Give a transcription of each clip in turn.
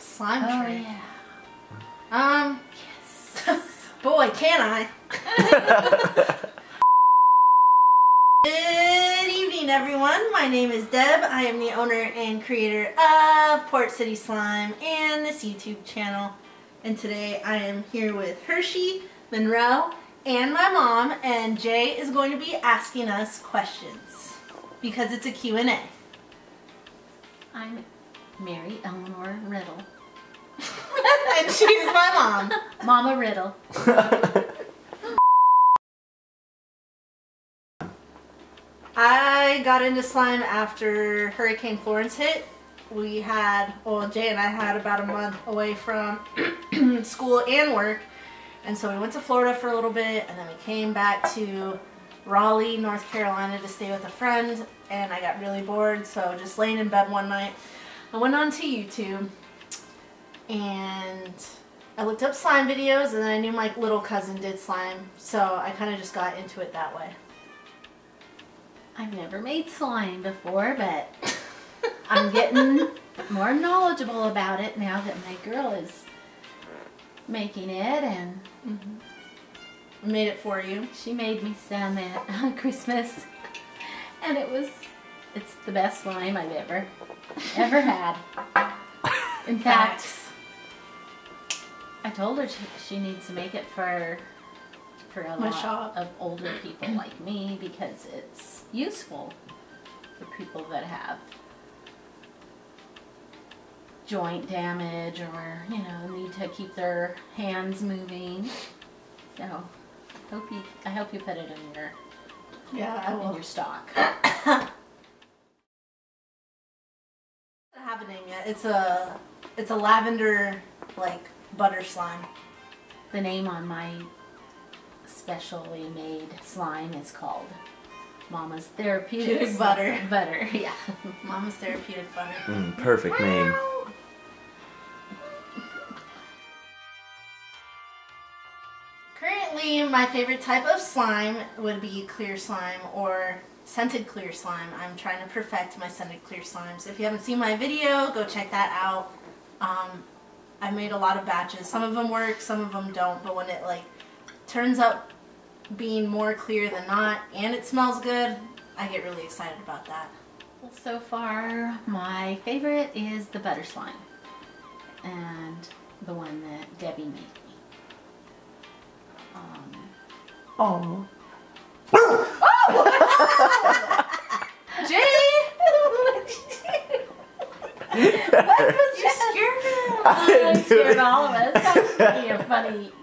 slime Oh tray. yeah. Um, Yes. boy, can I. Good evening, everyone. My name is Deb. I am the owner and creator of Port City Slime and this YouTube channel. And today I am here with Hershey, Monroe, and my mom. And Jay is going to be asking us questions because it's a Q&A. I'm Mary Eleanor Riddle. and she's my mom. Mama Riddle. I got into slime after Hurricane Florence hit. We had, well, Jay and I had about a month away from school and work. And so we went to Florida for a little bit and then we came back to Raleigh, North Carolina to stay with a friend. And I got really bored, so just laying in bed one night, I went onto YouTube and I looked up slime videos and then I knew my little cousin did slime. So I kind of just got into it that way. I've never made slime before, but I'm getting more knowledgeable about it now that my girl is making it and I made it for you. she made me some at uh, Christmas. And it was the best slime I've ever ever had. In fact, I told her she, she needs to make it for for a My lot shop. of older people like me because it's useful for people that have joint damage or you know need to keep their hands moving. So hope you I hope you put it in your Yeah, in your stock. have a name yet. It's a it's a lavender like butter slime. The name on my specially made slime is called Mama's Therapeutic Therapeutic butter. Butter, yeah. Mama's therapeutic butter. Mm, perfect name. Currently, my favorite type of slime would be clear slime or scented clear slime. I'm trying to perfect my scented clear slimes. If you haven't seen my video, go check that out. Um, I made a lot of batches. Some of them work, some of them don't. But when it like turns up being more clear than not, and it smells good, I get really excited about that. Well, so far, my favorite is the butter slime. And the one that Debbie made me. Um, Jay, you scared me. I didn't I do scared it. all of us. That was pretty a funny.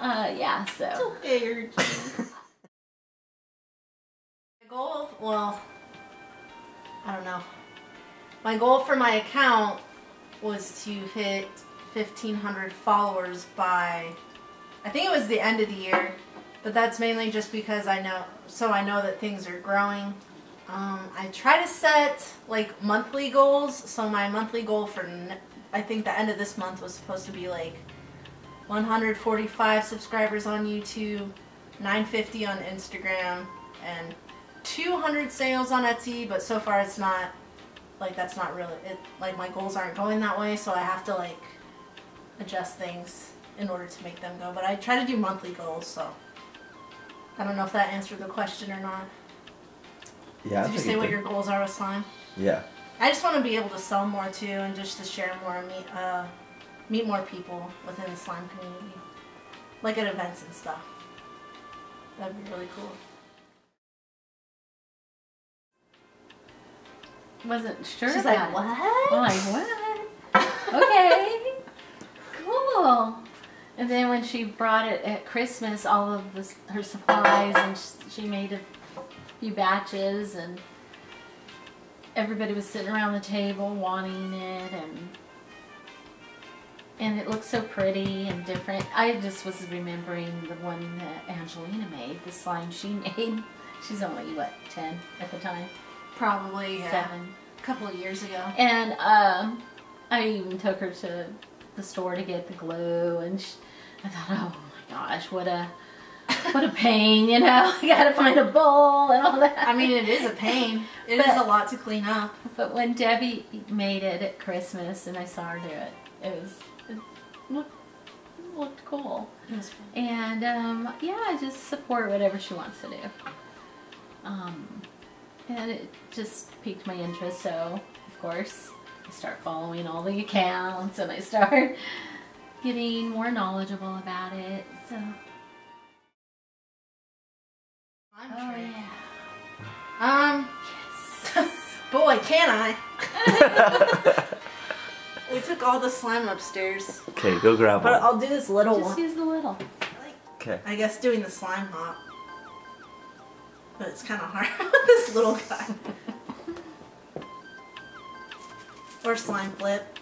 Uh, yeah, so. scared. My goal, well, I don't know. My goal for my account was to hit 1,500 followers by, I think it was the end of the year, but that's mainly just because I know, so I know that things are growing. Um, I try to set like monthly goals, so my monthly goal for, I think the end of this month was supposed to be like 145 subscribers on YouTube, 950 on Instagram, and 200 sales on Etsy. But so far, it's not like that's not really it. Like my goals aren't going that way, so I have to like adjust things in order to make them go. But I try to do monthly goals, so I don't know if that answered the question or not. Yeah. Did you say what did. your goals are with slime? Yeah. I just want to be able to sell more too, and just to share more, and meet uh, meet more people within the slime community, like at events and stuff. That'd be really cool. Wasn't sure She's about like, it. what? I'm like, what? okay. Cool. And then when she brought it at Christmas, all of this, her supplies, and sh- she made a few batches, and everybody was sitting around the table wanting it, and and it looked so pretty and different. I just was remembering the one that Angelina made, the slime she made. She's only what ten at the time, Probably yeah. seven. a couple of years ago. And um, I even took her to the store to get the glue, and sh I thought, oh my gosh, what a what a pain, you know. You gotta find a bowl and all that. I mean, it is a pain. It is But- a lot to clean up. But when Debbie made it at Christmas and I saw her do it, it was it looked, looked cool. It was fun. And um, yeah, I just support whatever she wants to do. Um, and it just piqued my interest. So of course, I start following all the accounts and I start getting more knowledgeable about it. So oh yeah, Um, Yes. boy, can I. we took all the slime upstairs. Okay, go grab But one. I'll do this little just one. use the little. Okay. I guess doing the slime hop. But it's kind of hard with this little guy. or slime flip.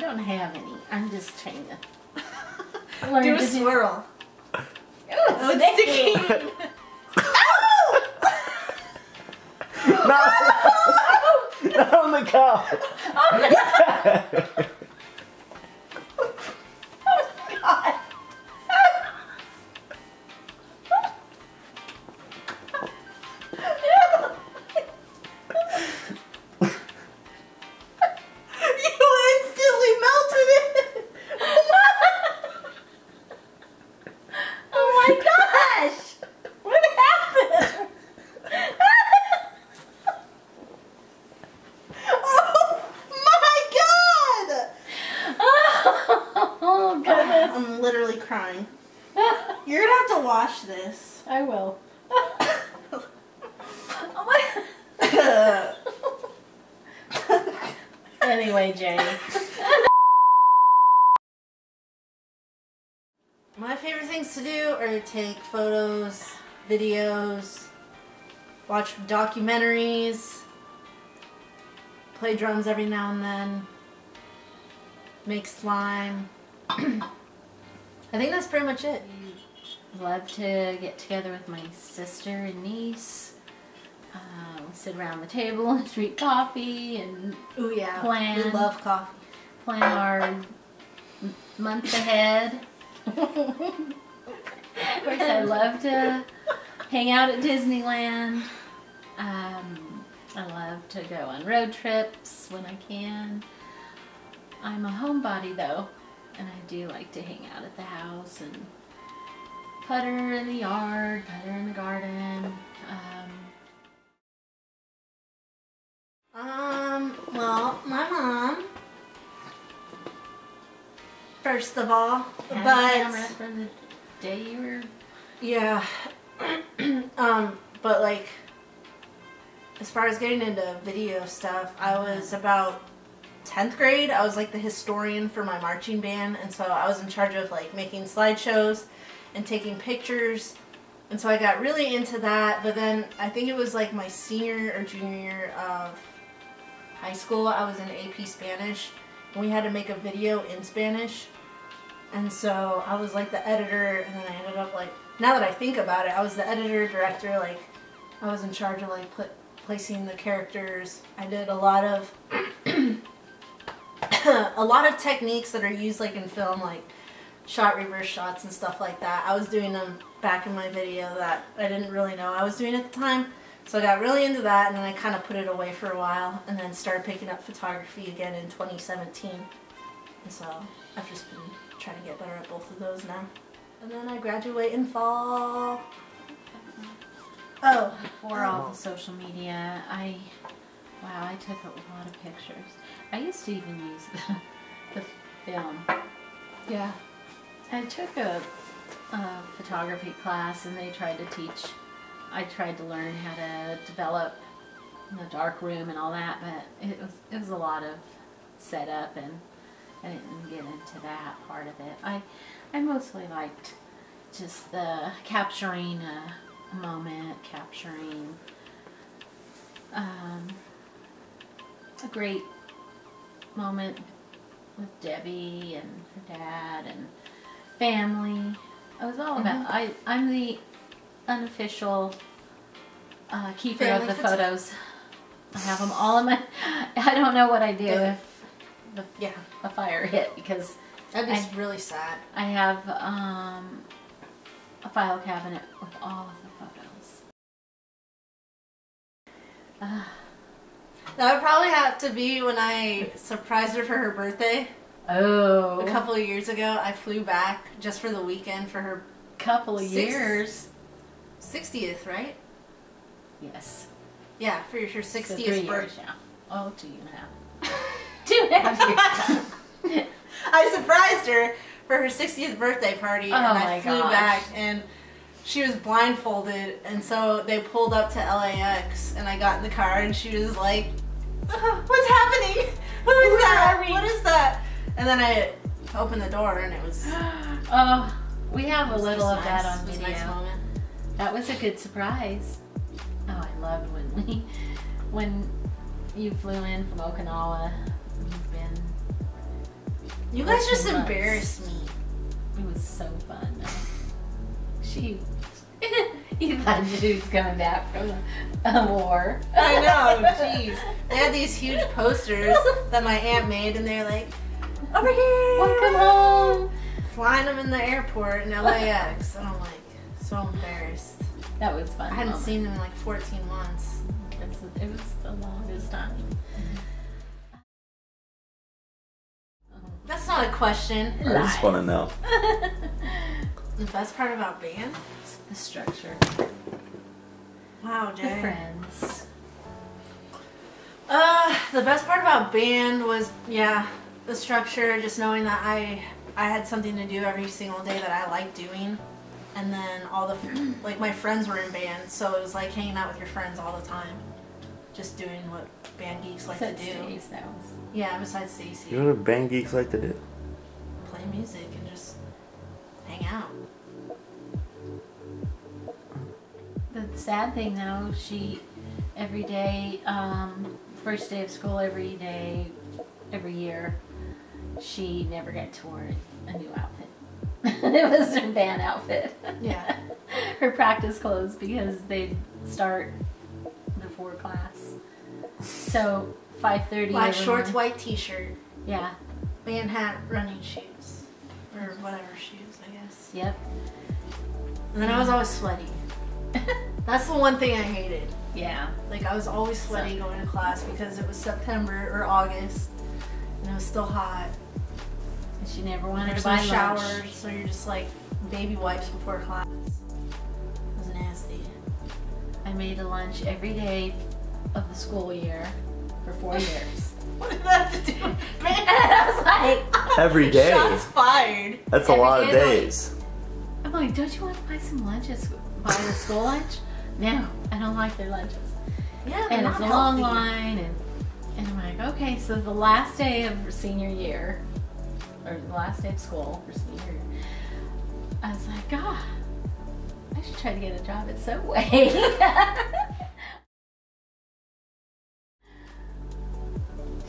Don't have any. I'm just trying to learn do a to swirl. Oh, Oh, it's it's sticky. sticking. Not, not on the cup. God. Oh You're gonna have to wash this. I will. Oh my. anyway, Jay. My favorite things to do are take photos, videos, watch documentaries, play drums every now and then, make slime. I think that's pretty much it. Love to get together with my sister and niece. Um, sit around the table and drink coffee and Oh yeah, Plan. we love coffee. plan our months ahead. Of course, I love to hang out at Disneyland. Um, I love to go on road trips when I can. I'm a homebody though, and I do like to hang out at the house and putter in the yard, putter in the garden. Um, Um, well, my mom. First of all, but from the day you were Yeah. um, but like as far as getting into video stuff, I was about 10th grade. I was like the historian for my marching band, and so I was in charge of like making slideshows and taking pictures. And so I got really into that, but then I think it was like my senior or junior of high school, I was in AP Spanish, and we had to make a video in Spanish. And so I was like the editor, and then I ended up like, now that I think about it, I was the editor, director, like, I was in charge of like placing the characters. I did a lot of, a lot of techniques that are used like in film, like shot reverse shots and stuff like that. I was doing them back in my video that I didn't really know I was doing at the time. So I got really into that, and then I kind of put it away for a while, and then started picking up photography again in 2017. And so I've just been trying to get better at both of those now. And then I graduate in fall. Oh, before oh. all the social media, I wow, I took a lot of pictures. I used to even use the, the film. yeah. I took a, a photography class, and they tried to teach. I tried to learn how to develop the dark room and all that, but it was it was a lot of setup, and I didn't get into that part of it. I I mostly liked just the capturing a, moment, capturing um, great moment with Debbie and her dad and family. I was all about. I I'm the unofficial uh, keeper Family of the photos. I have them all in my. I don't know what I do Yeah. if the Yeah. a fire hit because That'd be I- really sad. I have um, a file cabinet with all of the photos. Uh, That would probably have to be when I surprised her for her birthday oh, a couple of years ago. I flew back just for the weekend for her couple of Six- years. 60th, right? Yes. Yeah, for your her So 60th three years birthday. now. Oh, two and a half. two and a half years. I surprised her for her 60th birthday party, and Oh I my flew back, and she was blindfolded, and so they pulled up to LAX, and I got in the car, and she was like, "Uh, "What's happening? Who is Where that? are we?" What is that?" And then I opened the door, and it was. oh, we have a little of that on video. nice. That was a good surprise. Oh, I loved when we, when you flew in from Okinawa. You've been. You guys just months. embarrassed me. It was so fun. Though. She. you thought she was coming back from a war. I know, jeez. They had these huge posters that my aunt made, and they're like, "Over here, Welcome home. flying them in the airport in LAX, and I'm like so embarrassed. That was fun. I hadn't moment. seen them in like 14 months. It's- It was the longest time. That's not a question. I just want to know. The best part about band? the structure. Wow, The Jay. friends. Uh, the best part about band was yeah, the structure. Just knowing that I I had something to do every single day that I liked doing, and then all the like my friends were in band, so it was like hanging out with your friends all the time, just doing what band geeks like Set to do. stays, that was. Yeah, besides Stacy, You know what band geeks like to do? play music and just hang out. The sad thing though, she every day, um, first day of school, every day, every year, she never got to wear a new outfit. it was her band outfit. Yeah. her practice clothes because they'd start before class. So five thirty. Black shorts, white T-shirt, Yeah. band hat, running shoes, whatever shoes, I guess. Yep. And then I was always sweaty. That's the one thing I hated. yeah. Like I was always sweaty going to class because it was September or August and it was still hot. And she never wanted to no buy showers, lunch. so you're just like baby wipes before class. It was nasty. I made a lunch every day of the school year for four years. What did that have to do? and Man, I was like, Every day. Shots fired. That's a Every lot of day, like- days. I'm like, don't you want to buy some lunches? Buy the school lunch? No, I don't like their lunches. Yeah, they're and not it's a long line and and I'm like, okay, so the last day of senior year or the last day of school for senior year, I was like, God, I should try to get a job at Subway.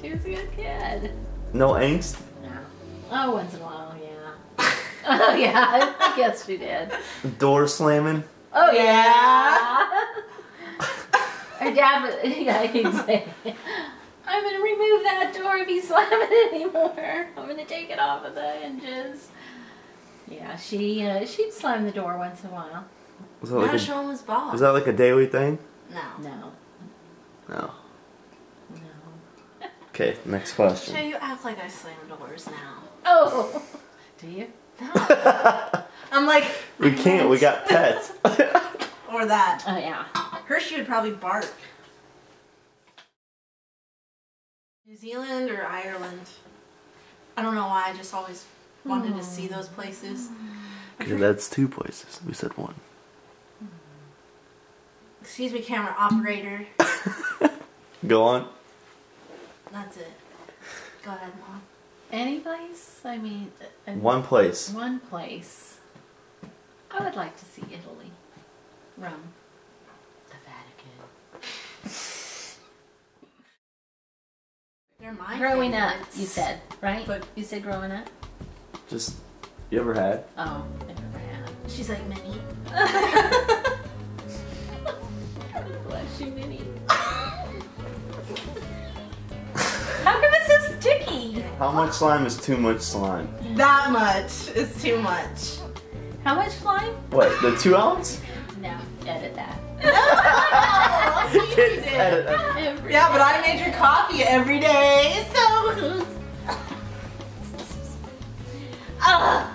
she was a good kid. No angst? No. Oh, once in a while, yeah. oh yeah, I guess she did. Door slamming? Oh yeah. Her dad was, yeah, he'd say, I'm gonna remove that door if you slam it anymore. I'm gonna take it off of the hinges. Yeah, she uh, she'd slam the door once in a while. Was that, Gotta like a, show him his was that like a daily thing? no. No, No. No. Okay, next question. question. you act like I slam doors now. Oh, do you? No. I'm like, we can't, we got pets. or that. Oh yeah. Hershey would probably bark. New Zealand or Ireland? I don't know why. I just always wanted to see those places. okay, that's two places. We said one. Excuse me, camera operator. Go on. That's it. Go ahead, mom. Any place? I mean, One place. One place. I would like to see Italy, Rome, the Vatican. They're my growing up, you said, right? But- you said growing up. Just, you ever had? Oh, I never had. She's like Minnie. How come it's so sticky? How much slime is too much slime? That much is too much. How much slime? What, the two ounce? No, edit that. Kids edit that. Every Yeah, but I made your coffee every day, so. Ugh.